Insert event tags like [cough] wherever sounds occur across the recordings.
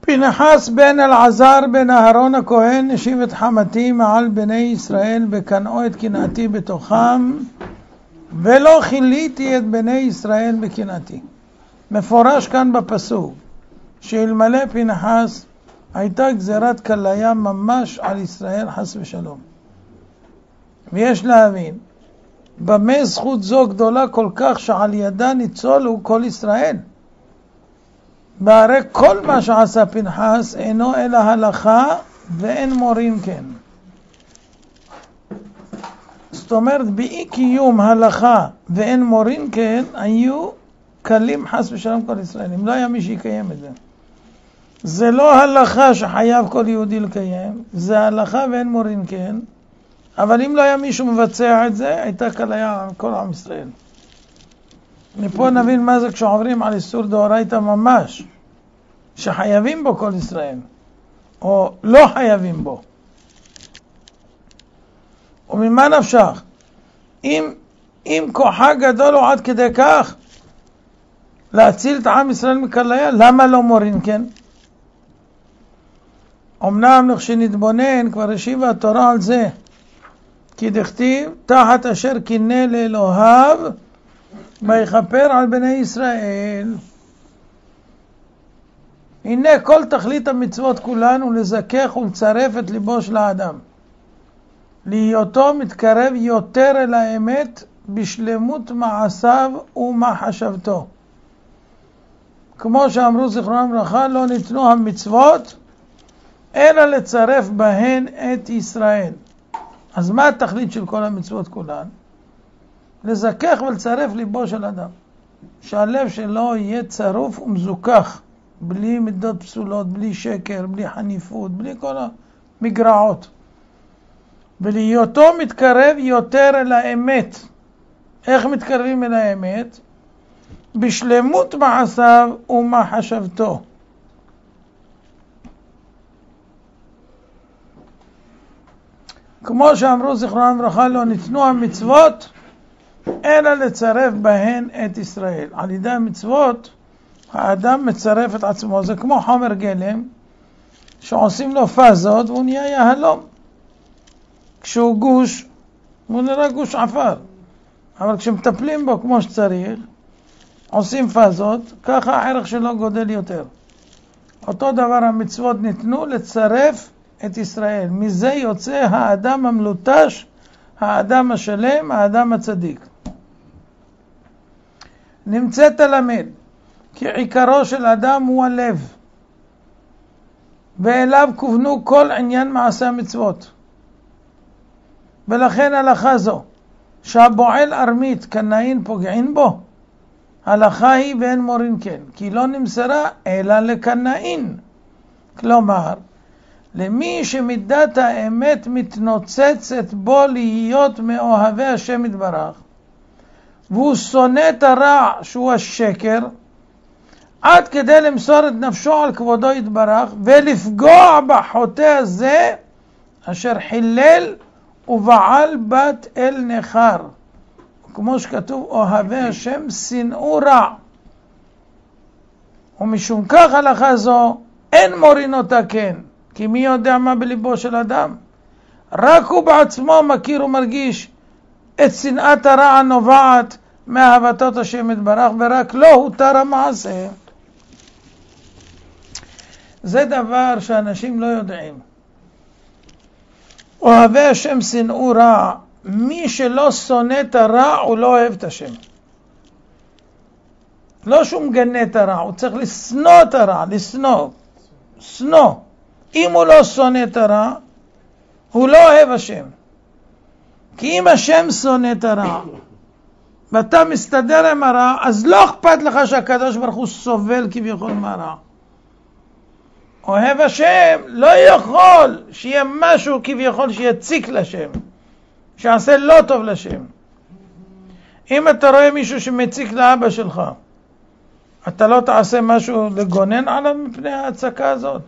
פנחס בן אלעזר בן אהרון הכהן השיב את חמתי מעל בני ישראל וקנאו את קנאתי בתוכם ולא כיליתי את בני ישראל בקנאתי. מפורש כאן בפסוק שאלמלא פנחס הייתה גזירת כליה ממש על ישראל חס ושלום. ויש להבין במה זכות זו גדולה כל כך שעל ידה ניצולו כל ישראל. והרי כל מה שעשה פנחס אינו אלא הלכה ואין מורים כן. זאת אומרת, באי קיום הלכה ואין מורים כן, היו קלים חס ושלום כל ישראל, אם לא היה מי שיקיים את זה. זה לא הלכה שחייב כל יהודי לקיים, זה הלכה ואין מורים כן, אבל אם לא היה מישהו מבצע את זה, הייתה כליה על כל עם ישראל. מפה נבין מה זה כשעוברים על איסור דאורייתא ממש, שחייבים בו כל ישראל, או לא חייבים בו. וממה נפשך? אם, אם כוחה גדול הוא עד כדי כך להציל את עם ישראל מכליה, למה לא מורין כן? אמנם כשנתבונן, כבר השיבה התורה על זה, כי דכתיב, תחת אשר קינא לאלוהיו, ויכפר על בני ישראל. הנה כל תכלית המצוות כולן הוא לזכך ולצרף את ליבו של האדם. להיותו מתקרב יותר אל האמת בשלמות מעשיו ומחשבתו. כמו שאמרו זיכרונם לברכה, לא ניתנו המצוות אלא לצרף בהן את ישראל. אז מה התכלית של כל המצוות כולן? לזכך ולצרף ליבו של אדם. שהלב שלו יהיה צרוף ומזוכח, בלי מידות פסולות, בלי שקר, בלי חניפות, בלי כל המגרעות. ולהיותו מתקרב יותר אל האמת. איך מתקרבים אל האמת? בשלמות מעשיו ומחשבתו. כמו שאמרו זיכרונם לברכה, לא ניתנו המצוות אלא לצרף בהן את ישראל. על ידי המצוות האדם מצרף את עצמו, זה כמו חומר גלם שעושים לו פאזות והוא נהיה יהלום. כשהוא גוש, הוא נראה גוש עפר. אבל כשמטפלים בו כמו שצריך, עושים פאזות, ככה הערך שלו גודל יותר. אותו דבר המצוות ניתנו לצרף את ישראל. מזה יוצא האדם המלוטש, האדם השלם, האדם הצדיק. נמצאת למד כי עיקרו של אדם הוא הלב, ואליו כוונו כל עניין מעשה המצוות. ולכן הלכה זו, שהבועל ארמית קנאין פוגעין בו, הלכה היא ואין מורין כן, כי לא נמסרה אלא לקנאין. כלומר, למי שמידת האמת מתנוצצת בו להיות מאוהבי השם יתברך, והוא שונא את הרע שהוא השקר, עד כדי למסור את נפשו על כבודו יתברך, ולפגוע בחוטא הזה אשר חילל ובעל בת אל נכר. כמו שכתוב, אוהבי השם שנאו רע. ומשום כך הלכה זו, אין מורין אותה כן. כי מי יודע מה בליבו של אדם? רק הוא בעצמו מכיר ומרגיש את שנאת הרע הנובעת מאהבתות השם יתברך, ורק לו הותר המעשה. זה דבר שאנשים לא יודעים. אוהבי השם שנאו רע, מי שלא שונא את הרע הוא לא אוהב את השם. לא שהוא מגנה את הרע, הוא צריך לשנוא את הרע, לשנוא, שנוא. אם הוא לא שונא את הרע, הוא לא אוהב השם. כי אם השם שונא את הרע, ואתה מסתדר עם הרע, אז לא אכפת לך שהקדוש ברוך הוא סובל כביכול מהרע. אוהב השם לא יכול שיהיה משהו כביכול שיציק לשם, שיעשה לא טוב לשם. אם אתה רואה מישהו שמציק לאבא שלך, אתה לא תעשה משהו לגונן עליו מפני ההצקה הזאת?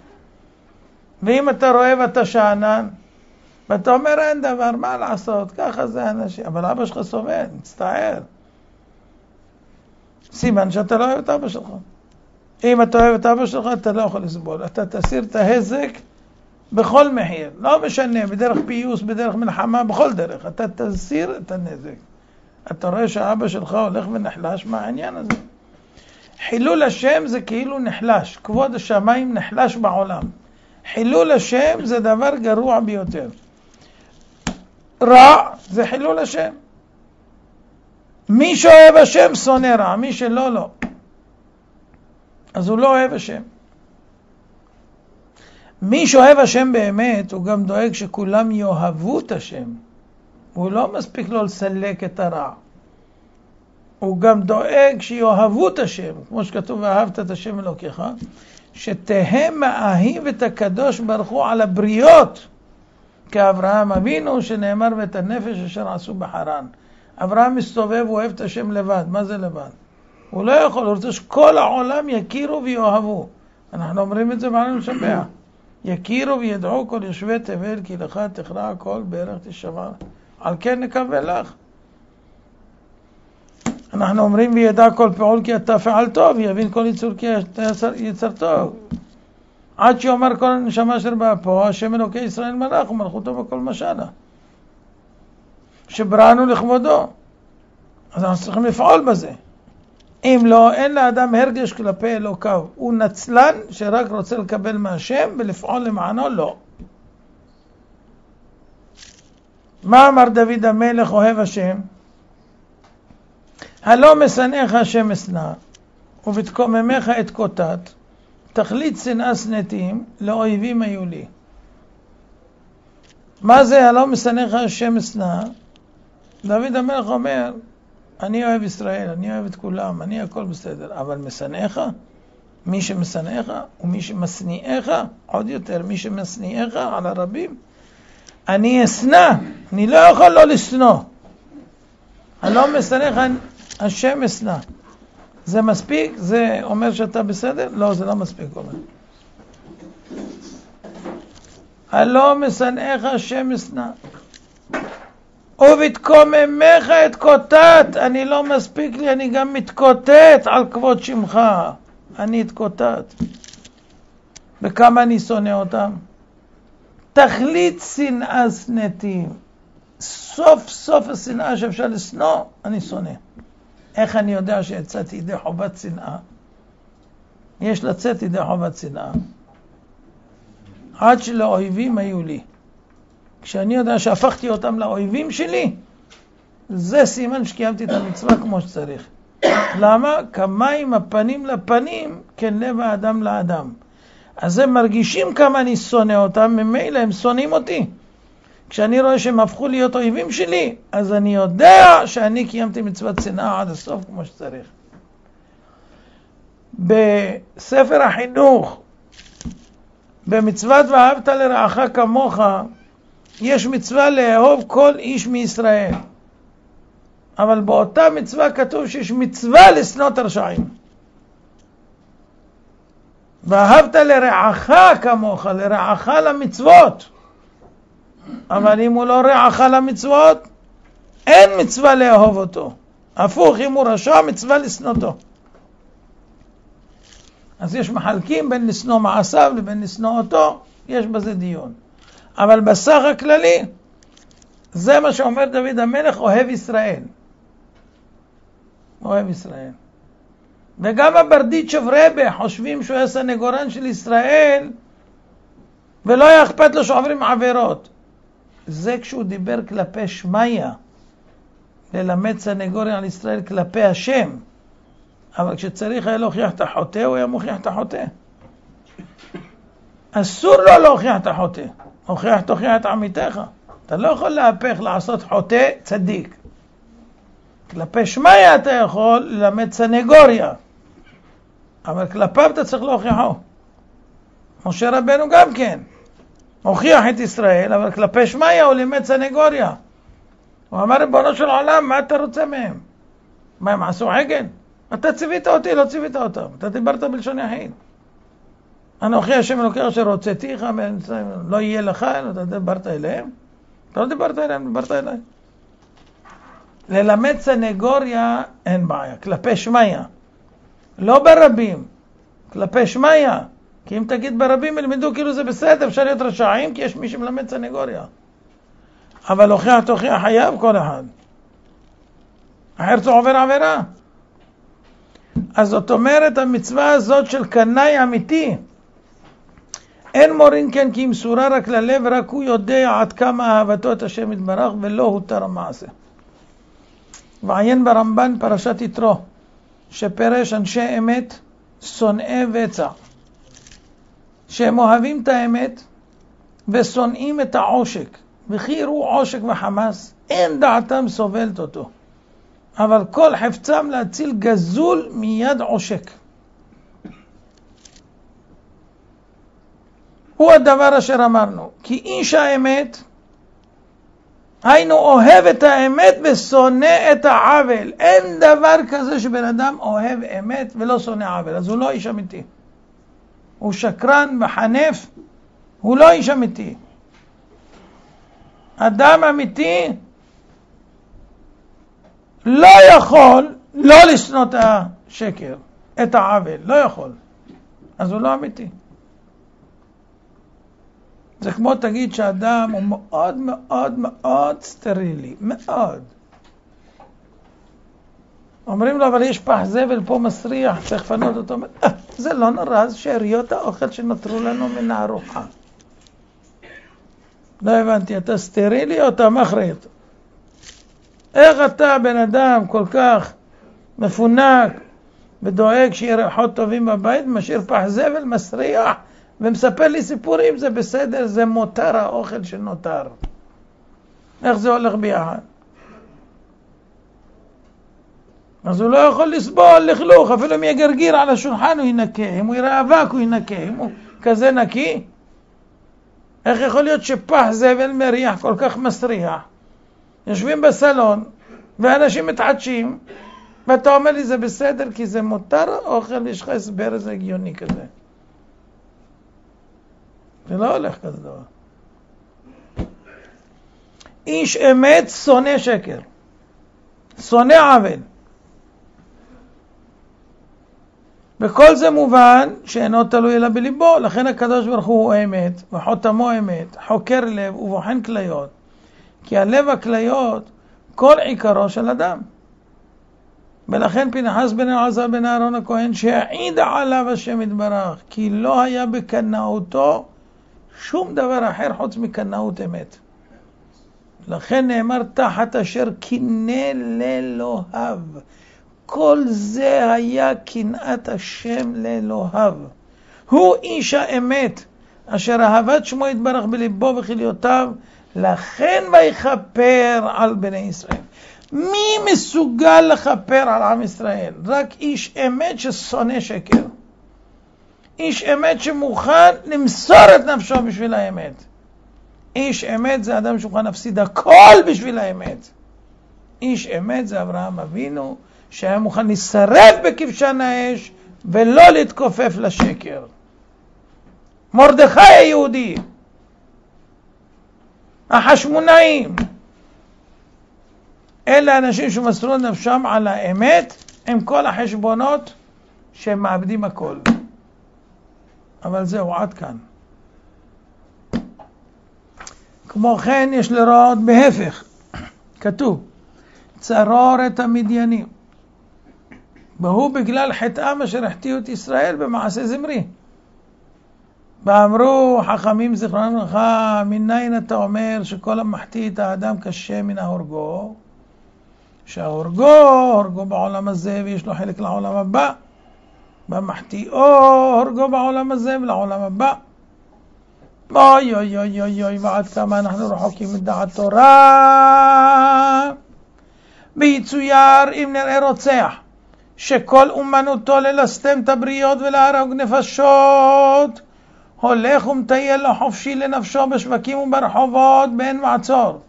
ואם אתה רואה ואתה שאנן, ואתה אומר אין דבר, מה לעשות, ככה זה אנשים, אבל אבא שלך סובל, מצטער. סימן שאתה לא אוהב את אבא שלך. אם אתה אוהב את אבא שלך, אתה לא יכול לסבול. אתה תסיר את ההזק בכל מחיר. לא משנה, בדרך פיוס, בדרך מלחמה, בכל דרך. אתה תסיר את הנזק. אתה רואה שאבא שלך הולך ונחלש מהעניין הזה. חילול השם זה כאילו נחלש. כבוד השמיים נחלש בעולם. חילול השם זה דבר גרוע ביותר. רע זה חילול השם. מי שאוהב השם שונא רע, מי שלא, לא. אז הוא לא אוהב השם. מי שאוהב השם באמת, הוא גם דואג שכולם יאהבו את השם. הוא לא מספיק לו לסלק את הרע. הוא גם דואג שיאהבו את השם, כמו שכתוב, ואהבת את השם אלוקיך, שתהא מאהיב את הקדוש ברוך הוא על הבריות, כאברהם אבינו, שנאמר ואת הנפש אשר עשו בחרן. אברהם מסתובב, הוא אוהב את השם לבד. מה זה לבד? הוא לא יכול, הוא רוצה שכל העולם יכירו ויאהבו. אנחנו אומרים את זה ואנחנו נשבח. יכירו וידעו כל יושבי תבל, כי לך תכרע כל בערך תשמע. על כן נקווה לך. אנחנו אומרים וידע כל פעול כי אתה פעל טוב, יבין כל יצור כי אתה יצר טוב. עד שיאמר כל הנשמה אשר באפו, השם אלוקי ישראל מלך ומלכותו בכל משלה. שבראנו לכבודו. אז אנחנו צריכים לפעול בזה. אם לא, אין לאדם הרגש כלפי אלוקיו. הוא נצלן שרק רוצה לקבל מהשם ולפעול למענו, לא. מה אמר דוד המלך אוהב השם? הלא משנאיך השם אשנא, ובתקוממך את קוטט, תכלית שנאה שנאתים, לאויבים היו לי. מה זה הלא משנאיך השם אשנא? דוד המלך אומר, אני אוהב ישראל, אני אוהב את כולם, אני הכל בסדר, אבל משנאיך, מי שמשנאיך ומי שמשניאיך, עוד יותר, מי שמשניאיך על הרבים, אני אשנא, אני לא יכול לא לשנוא. הלא משנאיך השם אשנא. זה מספיק? זה אומר שאתה בסדר? לא, זה לא מספיק אומר. הלא משנאיך השם אשנא. ובתקוממך את קוטט, אני לא מספיק לי, אני גם מתקוטט על כבוד שמך. אני אתקוטט. וכמה אני שונא אותם? תכלית שנאה שנאתים. סוף סוף השנאה שאפשר לשנוא, אני שונא. איך אני יודע שיצאתי ידי חובת שנאה? יש לצאת ידי חובת שנאה. עד שלאויבים היו לי. כשאני יודע שהפכתי אותם לאויבים שלי, זה סימן שקיימתי את המצווה כמו שצריך. למה? כמים הפנים לפנים, כן לב האדם לאדם. אז הם מרגישים כמה אני שונא אותם, ממילא הם שונאים אותי. כשאני רואה שהם הפכו להיות אויבים שלי, אז אני יודע שאני קיימתי מצוות שנאה עד הסוף כמו שצריך. בספר החינוך, במצוות ואהבת לרעך כמוך, יש מצווה לאהוב כל איש מישראל. אבל באותה מצווה כתוב שיש מצווה לשנוא את הרשעים. ואהבת לרעך כמוך, לרעך למצוות. אבל אם הוא לא רעך למצוות, אין מצווה לאהוב אותו. הפוך, אם הוא רשע, מצווה לשנותו. אז יש מחלקים בין לשנוא מעשיו לבין לשנוא אותו, יש בזה דיון. אבל בסך הכללי, זה מה שאומר דוד המלך, אוהב ישראל. אוהב ישראל. וגם הברדיצ'וב רבה חושבים שהוא היה סנגורן של ישראל ולא היה אכפת לו שעוברים עבירות. זה כשהוא דיבר כלפי שמיא, ללמד סנגוריה על ישראל כלפי השם. אבל כשצריך היה להוכיח את החוטא, הוא היה מוכיח את החוטא. אסור לו להוכיח את החוטא. הוכיח תוכיח את עמיתך. אתה לא יכול להפך לעשות חוטא צדיק. כלפי שמיא אתה יכול ללמד סנגוריה, אבל כלפיו אתה צריך להוכיחו. משה רבנו גם כן. הוכיח את ישראל, אבל כלפי שמיא הוא לימד סנגוריה. הוא אמר, ריבונו של עולם, מה אתה רוצה מהם? מה, הם עשו עגל? אתה ציווית אותי, לא ציווית אותם. אתה דיברת בלשון יחיד. אנוכי השם אלוקי אשר הוצאתיך, לא יהיה לך, אתה דיברת אליהם. לא דיברת אליהם, דיברת אליי. ללמד סנגוריה אין בעיה, כלפי שמיא. לא ברבים, כלפי שמיא. כי אם תגיד ברבים ילמדו כאילו זה בסדר, אפשר להיות רשעים, כי יש מי שמלמד סנגוריה. אבל הוכיח תוכיח חייב כל אחד. אחרת הוא עובר עבירה. אז זאת אומרת, המצווה הזאת של קנאי אמיתי, אין מורין כן כי היא מסורה רק ללב, רק הוא יודע עד כמה אהבתו את השם יתברך ולא הותר המעשה. ועיין ברמב"ן פרשת יתרו, שפרש אנשי אמת, שונאי בצע, שהם אוהבים את האמת ושונאים את העושק, וכי יראו עושק וחמאס, אין דעתם סובלת אותו. אבל כל חפצם להציל גזול מיד עושק. הוא הדבר אשר אמרנו, כי איש האמת, היינו אוהב את האמת ושונא את העוול. אין דבר כזה שבן אדם אוהב אמת ולא שונא עוול, אז הוא לא איש אמיתי. הוא שקרן וחנף, הוא לא איש אמיתי. אדם אמיתי לא יכול לא לשנוא את השקר, את העוול, לא יכול. אז הוא לא אמיתי. זה כמו תגיד שאדם הוא מאוד מאוד מאוד סטרילי, מאוד. אומרים לו, אבל יש פח זבל פה מסריח, צריך לפנות אותו. [laughs] זה לא נורא, זה שאריות האוכל שנותרו לנו מן הארוחה. לא הבנתי, אתה סטרילי או אתה מחריט? איך אתה, בן אדם, כל כך מפונק ודואג שיהיה ריחות טובים בבית, משאיר פח זבל מסריח ומספר לי סיפורים, זה בסדר, זה מותר האוכל שנותר. איך זה הולך ביחד? אז הוא לא יכול לסבול לכלוך, אפילו אם יהיה גרגיר על השולחן הוא ינקה, אם הוא יראה אבק הוא ינקה, אם הוא כזה נקי. איך יכול להיות שפח זבל מריח כל כך מסריח? יושבים בסלון ואנשים מתעדשים ואתה אומר לי זה בסדר כי זה מותר אוכל ויש לך הסבר איזה הגיוני כזה. זה לא הולך כזה דבר. איש אמת שונא שקר, שונא עוול. וכל זה מובן שאינו תלוי אלא בליבו, לכן הקדוש ברוך הוא אמת, וחותמו אמת, חוקר לב ובוחן כליות, כי הלב הכליות כל עיקרו של אדם. ולכן פנחס בן אלעזר בן אהרון הכהן שהעיד עליו השם יתברך כי לא היה בקנאותו שום דבר אחר חוץ מקנאות אמת. לכן נאמר תחת אשר קינא לאלוהיו. כל זה היה קנאת השם לאלוהיו. הוא איש האמת, אשר אהבת שמו יתברך בליבו וכליותיו, לכן ויכפר על בני ישראל. מי מסוגל לכפר על עם ישראל? רק איש אמת ששונא שקר. איש אמת שמוכן למסור את נפשו בשביל האמת. איש אמת זה אדם שמוכן להפסיד הכל בשביל האמת. איש אמת זה אברהם אבינו, שהיה מוכן להישרף בכבשן האש ולא להתכופף לשקר. מרדכי היהודי, החשמונאים, אלה אנשים שמסרו נפשם על האמת עם כל החשבונות שהם מאבדים הכל. אבל זהו, עד כאן. כמו כן יש לראות בהפך, כתוב, צרור את המדיינים. והוא בגלל חטאם אשר החטיאו את ישראל במעשה זמרי. ואמרו חכמים זיכרונם לברכה, מניין אתה אומר שכל המחטיא את האדם קשה מן ההורגו? שההורגו, הורגו בעולם הזה ויש לו חלק לעולם הבא. במחטיאו, הורגו בעולם הזה ולעולם הבא. אוי אוי אוי אוי אוי ועד כמה אנחנו רחוקים מדעת תורה. ויצויר אם נראה רוצח שכל אומנותו ללסתם את הבריות ולהרוג נפשות הולך ומטייל לו חופשי לנפשו בשווקים וברחובות באין מעצור.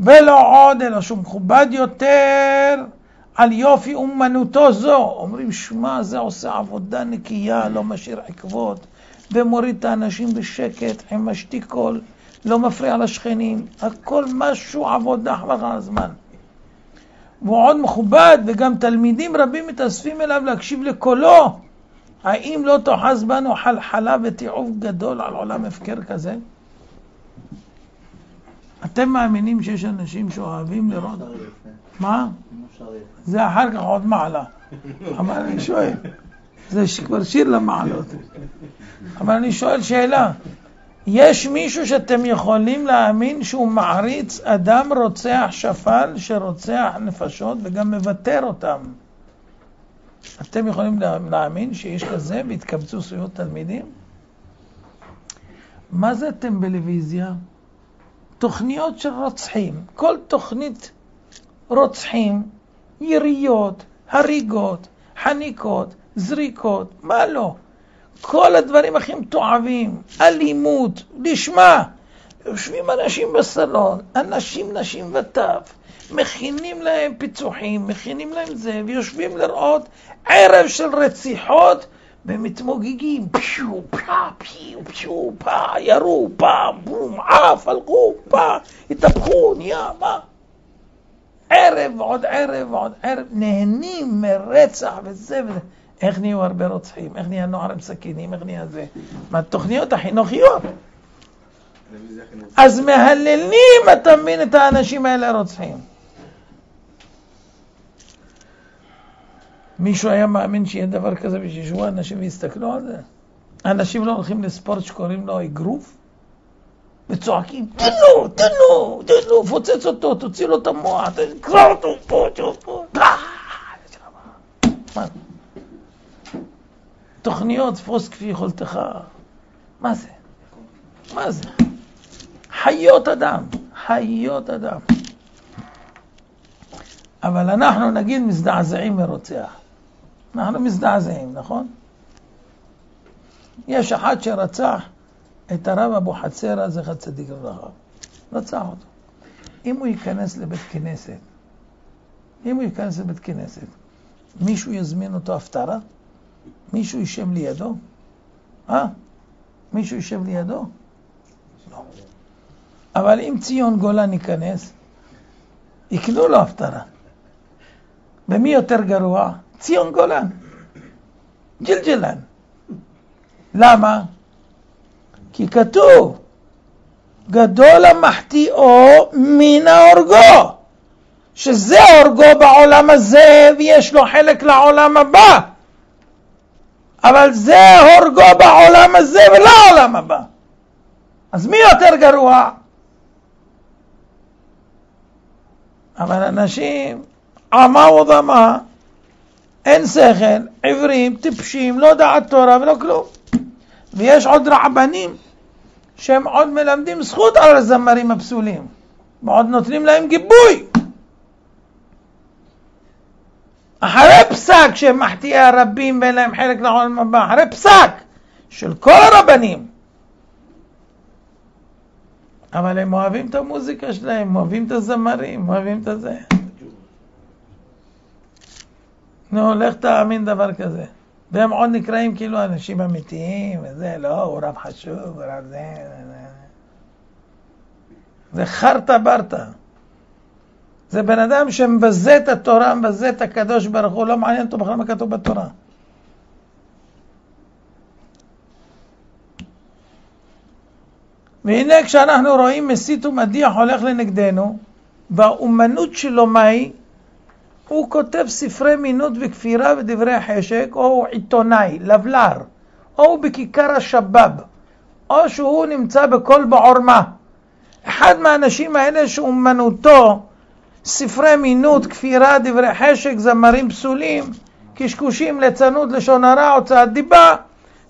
ולא עוד אלא שהוא מכובד יותר על יופי אומנותו זו. אומרים שמע זה עושה עבודה נקייה לא משאיר עקבות ומוריד את האנשים בשקט עם משתיק קול לא מפריע לשכנים, הכל משהו עבודה חבל על הזמן. והוא עוד מכובד, וגם תלמידים רבים מתאספים אליו להקשיב לקולו. האם לא תאחז בנו חלחלה ותיעוב גדול על עולם הפקר כזה? אתם מאמינים שיש אנשים שאוהבים לראות? מה? זה אחר כך עוד מעלה. אבל אני שואל, זה כבר שיר למעלות. אבל אני שואל שאלה, יש מישהו שאתם יכולים להאמין שהוא מעריץ אדם רוצח שפל שרוצח נפשות וגם מוותר אותם? אתם יכולים להאמין שיש כזה והתקבצו סביבות תלמידים? מה זה טלוויזיה? תוכניות של רוצחים. כל תוכנית רוצחים, יריות, הריגות, חניקות, זריקות, מה לא? כל הדברים הכי מתועבים, אלימות, לשמה. יושבים אנשים בסלון, אנשים, נשים וטף, מכינים להם פיצוחים, מכינים להם זה, ויושבים לראות ערב של רציחות, ומתמוגגים, פשו, פא, פיו, פשו, פא, ירו, פא, בום, עף, הלכו, פא, התהפכו, נהיה, מה? ערב ועוד ערב ועוד ערב, נהנים מרצח וזה וזה. איך נהיו הרבה רוצחים? איך נהיה נוער עם סכינים? איך נהיה זה? מהתוכניות החינוכיות. אז מהללים, אתה מבין, את האנשים האלה רוצחים. מישהו היה מאמין שיהיה דבר כזה ושישבו אנשים ויסתכלו על זה? אנשים לא הולכים לספורט שקוראים לו אגרוף? וצועקים, תנו, תנו, תנו, פוצץ אותו, תוציא לו את המוח, תקרא אותו פה, פה, פה. תוכניות, פרוס כפי יכולתך. מה זה? מה זה? חיות אדם, חיות אדם. אבל אנחנו נגיד מזדעזעים מרוצח. אנחנו מזדעזעים, נכון? יש אחד שרצח את הרב אבו חצרה, זכר צדיק לברכה. רצח אותו. אם הוא ייכנס לבית כנסת, אם הוא ייכנס לבית כנסת, מישהו יזמין אותו הפטרה? מישהו יישב לידו? אה? מישהו יישב לידו? לא. אבל אם ציון גולן ייכנס, יקנו לו הפטרה. ומי יותר גרוע? ציון גולן. ג'לג'לן. למה? כי כתוב, גדול המחטיאו מן ההורגו, שזה הורגו בעולם הזה ויש לו חלק לעולם הבא. אבל זה הורגו בעולם הזה ולא העולם הבא. אז מי יותר גרוע? אבל אנשים, עמה ודמה, אין שכל, עיוורים, טיפשים, לא דעת תורה ולא כלום. ויש עוד רעבנים שהם עוד מלמדים זכות על הזמרים הפסולים, ועוד נותנים להם גיבוי. אחרי פסק שהם מחטיאי הרבים ואין להם חלק לעולם הבא, אחרי פסק של כל הרבנים. אבל הם אוהבים את המוזיקה שלהם, אוהבים את הזמרים, אוהבים את הזה. נו, לך תאמין דבר כזה. והם עוד נקראים כאילו אנשים אמיתיים, וזה, לא, הוא רב חשוב, הוא רב זה. זה חרטה ברטה. זה בן אדם שמבזה את התורה, מבזה את הקדוש ברוך הוא, לא מעניין אותו בכלל מה כתוב בתורה. והנה כשאנחנו רואים מסית ומדיח הולך לנגדנו, והאומנות שלו מהי? הוא כותב ספרי מינות וכפירה ודברי חשק, או הוא עיתונאי, לבלר, או הוא בכיכר השבאב, או שהוא נמצא בכל בעורמה. אחד מהאנשים האלה שאומנותו ספרי מינות, כפירה, דברי חשק, זמרים פסולים, קשקושים, ליצנות, לשון הרע, הוצאת דיבה,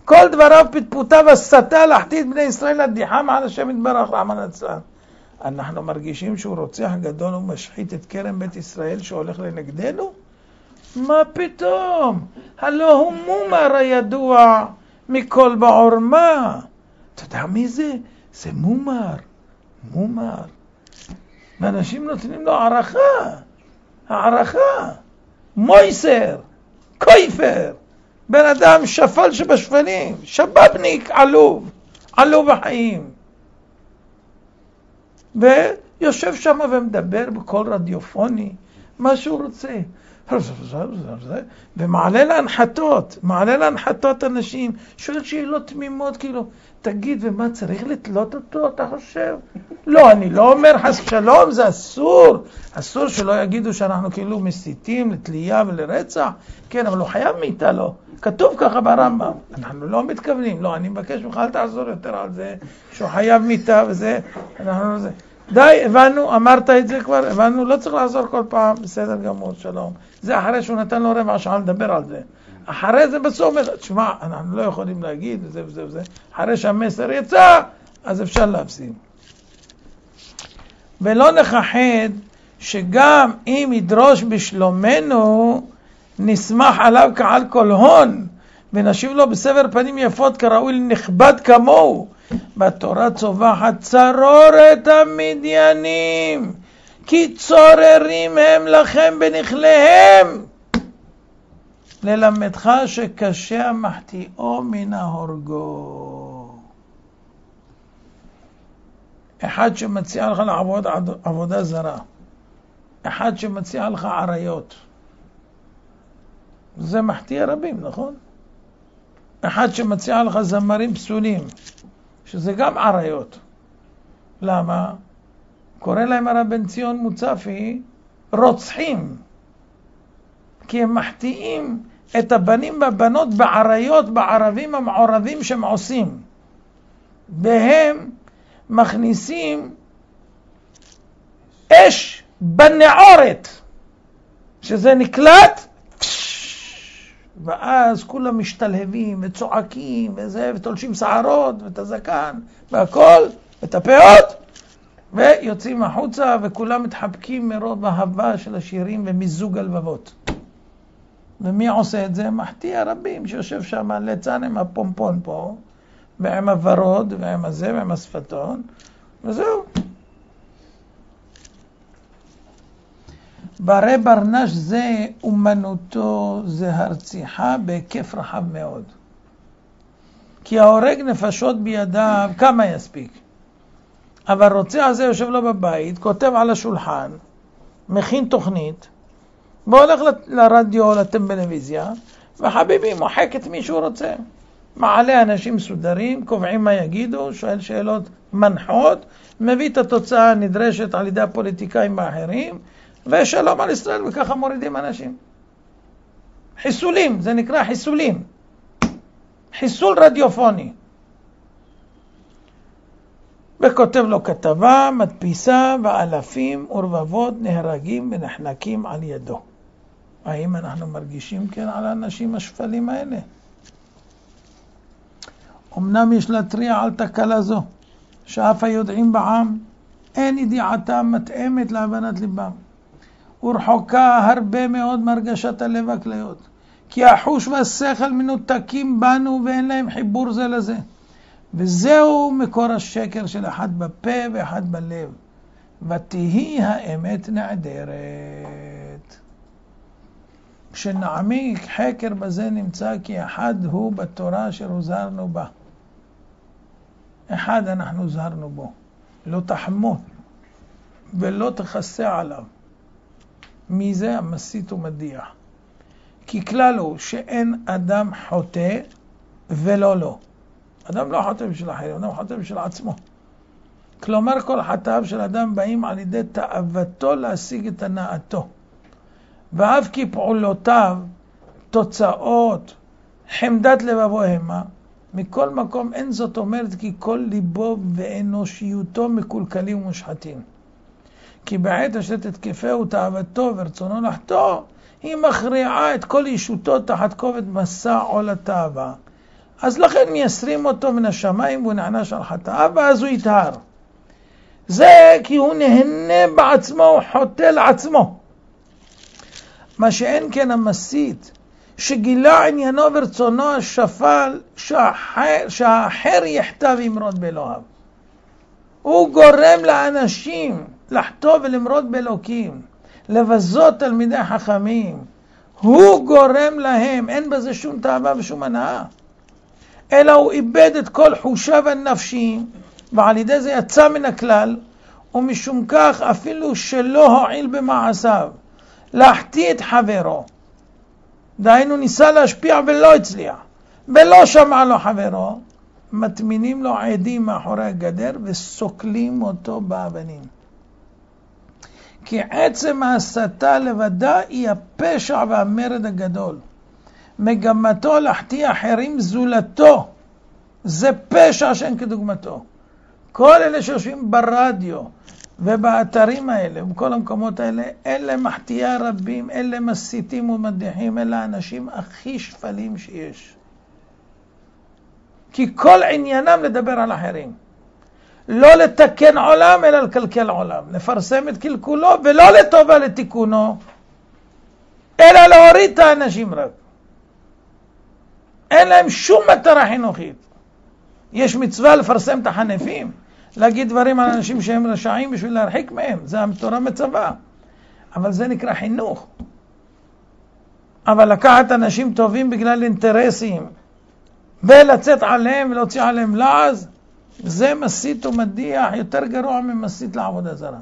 כל דבריו פטפוטיו הסתה להחטיא את בני ישראל לדיחה מעל השם יתברך רחמן הצלן. אנחנו מרגישים שהוא רוצח גדול ומשחית את כרם בית ישראל שהולך לנגדנו? מה פתאום? הלא הוא מומר הידוע מכל בעורמה. אתה יודע מי זה? זה מומר. מומר. ואנשים נותנים לו הערכה, הערכה. מויסר, קויפר, בן אדם שפל שבשפלים, שבבניק עלוב, עלוב החיים. ויושב שם ומדבר בקול רדיופוני, מה שהוא רוצה. ומעלה להנחתות, מעלה להנחתות אנשים, שואל שאלות תמימות, כאילו, תגיד, ומה צריך לתלות אותו, אתה חושב? לא, אני לא אומר חס ושלום, זה אסור. אסור שלא יגידו שאנחנו כאילו מסיתים לתלייה ולרצח. כן, אבל הוא חייב מיתה, לא. כתוב ככה ברמב"ם. אנחנו לא מתכוונים, לא, אני מבקש ממך, אל תעזור יותר על זה, שהוא חייב מיתה וזה, אנחנו לא זה. די, הבנו, אמרת את זה כבר, הבנו, לא צריך לעזור כל פעם, בסדר גמור, שלום. זה אחרי שהוא נתן לו רבע שעה לדבר על זה. אחרי זה בסוף, תשמע, אנחנו לא יכולים להגיד וזה וזה וזה, אחרי שהמסר יצא, אז אפשר להפסיד. ולא נכחד שגם אם ידרוש בשלומנו, נסמך עליו כעל כל הון, ונשיב לו בסבר פנים יפות כראוי לנכבד כמוהו. והתורה צווחת צרורת המדיינים, כי צוררים הם לכם בנכליהם. ללמדך שקשה המחטיאו מן ההורגו. אחד שמציע לך לעבוד עבודה זרה, אחד שמציע לך עריות, זה מחטיא רבים, נכון? אחד שמציע לך זמרים פסולים, שזה גם עריות. למה? קורא להם הרב בן ציון מוצפי רוצחים, כי הם מחטיאים את הבנים והבנות בעריות, בערבים המעורבים שהם עושים. והם מכניסים אש בנעורת, שזה נקלט, ואז כולם משתלהבים וצועקים וזה, ותולשים שערות ואת הזקן והכל, ואת הפאות, ויוצאים החוצה וכולם מתחבקים מרוב אהבה של השירים ומיזוג הלבבות. ומי עושה את זה? מחטיא הרבים שיושב שם ליצן עם הפומפון פה, ועם הוורוד, ועם הזה, ועם השפתון, וזהו. ברי ברנש זה אומנותו, זה הרציחה בהיקף רחב מאוד. כי ההורג נפשות בידיו, כמה יספיק? אבל רוצח הזה יושב לו בבית, כותב על השולחן, מכין תוכנית, והולך לרדיו או לטלוויזיה, וחביבי מוחק את מי שהוא רוצה. מעלה אנשים מסודרים, קובעים מה יגידו, שואל שאלות מנחות, מביא את התוצאה הנדרשת על ידי הפוליטיקאים האחרים, ושלום על ישראל, וככה מורידים אנשים. חיסולים, זה נקרא חיסולים. חיסול רדיופוני. וכותב לו כתבה, מדפיסה, ואלפים ורבבות נהרגים ונחנקים על ידו. האם אנחנו מרגישים כן על האנשים השפלים האלה? אמנם יש להתריע על תקלה זו, שאף היודעים בעם אין ידיעתם מתאמת להבנת ליבם, ורחוקה הרבה מאוד מהרגשת הלב והכליות, כי החוש והשכל מנותקים בנו ואין להם חיבור זה לזה. וזהו מקור השקר של אחד בפה ואחד בלב. ותהי האמת נעדרת. כשנעמיק חקר בזה נמצא כי אחד הוא בתורה אשר הוזהרנו בה. אחד אנחנו הוזהרנו בו, לא תחמוד ולא תכסה עליו. מי זה המסית ומדיח. כי כלל הוא שאין אדם חוטא ולא לא. אדם לא חוטא בשביל אחרים, אדם חוטא בשביל עצמו. כלומר, כל חטאיו של אדם באים על ידי תאוותו להשיג את הנאתו. ואף כי פעולותיו, תוצאות, חמדת לבבו המה, מכל מקום אין זאת אומרת כי כל ליבו ואנושיותו מקולקלים ומושחתים. כי בעת אשר תתקפהו תאוותו ורצונו לחטוא, היא מכריעה את כל ישותו תחת כובד מסע עול התאווה. אז לכן מייסרים אותו מן השמיים והוא נענש על חטאיו, ואז הוא יטהר. זה כי הוא נהנה בעצמו, הוא חוטא לעצמו. מה שאין כן המסית, שגילה עניינו ורצונו השפל, שהאחר, שהאחר יחטא וימרוד באלוהיו. הוא גורם לאנשים לחטוא ולמרוד באלוקים, לבזות תלמידי חכמים. הוא גורם להם, אין בזה שום תאווה ושום הנאה. אלא הוא איבד את כל חושיו הנפשיים, ועל ידי זה יצא מן הכלל, ומשום כך אפילו שלא הועיל במעשיו להחטיא את חברו, דהיינו ניסה להשפיע ולא הצליח, ולא שמע לו חברו, מטמינים לו עדים מאחורי הגדר וסוקלים אותו באבנים. כי עצם ההסתה לבדה היא הפשע והמרד הגדול. מגמתו להחטיא אחרים זולתו. זה פשע שאין כדוגמתו. כל אלה שיושבים ברדיו ובאתרים האלה ובכל המקומות האלה, אלה מחטיאי רבים, אלה מסיתים ומדיחים, אלה האנשים הכי שפלים שיש. כי כל עניינם לדבר על אחרים. לא לתקן עולם, אלא לקלקל עולם. לפרסם את קלקולו, ולא לטובה לתיקונו, אלא להוריד את האנשים רק. אין להם שום מטרה חינוכית. יש מצווה לפרסם את החנפים, להגיד דברים על אנשים שהם רשעים בשביל להרחיק מהם, זה התורה מצווה. אבל זה נקרא חינוך. אבל לקחת אנשים טובים בגלל אינטרסים, ולצאת עליהם ולהוציא עליהם לעז, זה מסית ומדיח יותר גרוע ממסית לעבודה זרה.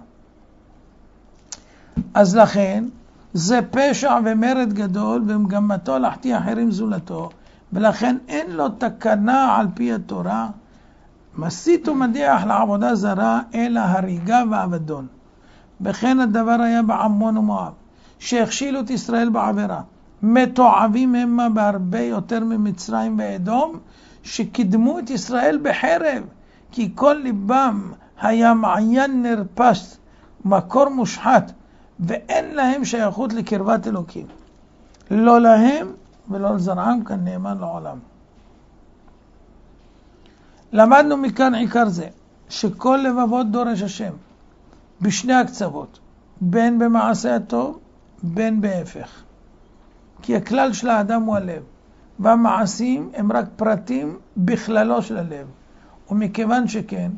אז לכן, זה פשע ומרד גדול במגמתו להחטיא אחרים זולתו, ולכן אין לו תקנה על פי התורה, מסית ומדיח לעבודה זרה, אלא הריגה ואבדון. וכן הדבר היה בעמון ומואב, שהכשילו את ישראל בעבירה. מתועבים המה בהרבה יותר ממצרים ואדום, שקידמו את ישראל בחרב, כי כל ליבם היה מעיין נרפס, מקור מושחת, ואין להם שייכות לקרבת אלוקים. לא להם ולא לזרעם כאן נאמן לעולם. למדנו מכאן עיקר זה, שכל לבבות דורש השם, בשני הקצוות, בין במעשה הטוב, בין בהפך. כי הכלל של האדם הוא הלב, והמעשים הם רק פרטים בכללו של הלב. ומכיוון שכן,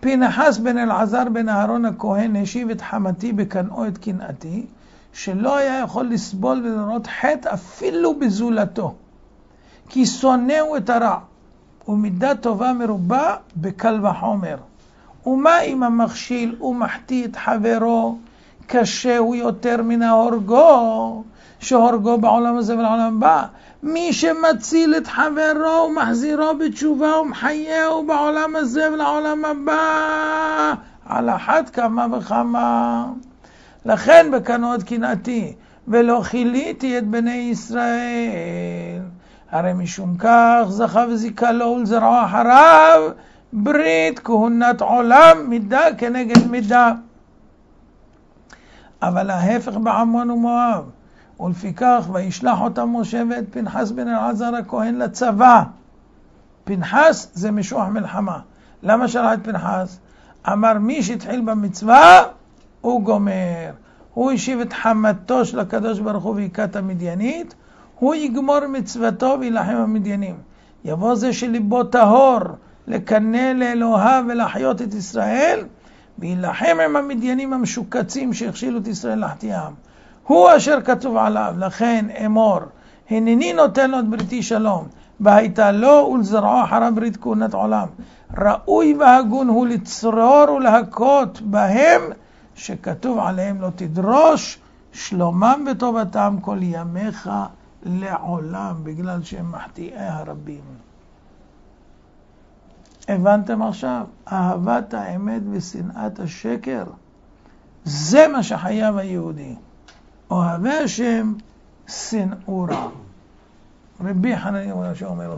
פנחס בן אלעזר בן אהרון הכהן השיב את חמתי בקנאו את קנאתי, שלא היה יכול לסבול ולראות חטא אפילו בזולתו. כי שונאו את הרע, ומידה טובה מרובה בקל וחומר. ומה אם המכשיל ומחטיא את חברו, קשה הוא יותר מן ההורגו, שהורגו בעולם הזה ולעולם הבא. מי שמציל את חברו ומחזירו בתשובה ומחייהו בעולם הזה ולעולם הבא, על אחת כמה וכמה. לכן בקנאות קנאתי, ולא כיליתי את בני ישראל. הרי משום כך זכה וזיכה לו ולזרעו אחריו ברית כהונת עולם מידה כנגד מידה. אבל ההפך בעמון ומואב. ולפיכך וישלח אותם משה ואת פנחס בן אלעזר הכהן לצבא. פנחס זה משוח מלחמה. למה שלח את פנחס? אמר מי שהתחיל במצווה הוא גומר. הוא השיב את חמתו של הקדוש ברוך הוא והיכה המדיינית, הוא יגמור מצוותו וילחם במדיינים. יבוא זה שליבו טהור, לקנא לאלוהיו ולהחיות את ישראל, ויילחם עם המדיינים המשוקצים שהכשילו את ישראל להחטיאם. הוא אשר כתוב עליו, לכן אמור, הנני נותן לו את בריתי שלום, והייתה לו ולזרעו אחריו ברית כהונת עולם. ראוי והגון הוא לצרור ולהכות בהם, שכתוב עליהם לא תדרוש שלומם וטובתם כל ימיך לעולם, בגלל שהם מחטיאי הרבים. הבנתם עכשיו? אהבת האמת ושנאת השקר, זה מה שחייב היהודי. אוהבי השם, שנאו רע. רבי חנניה אומר, שאומר,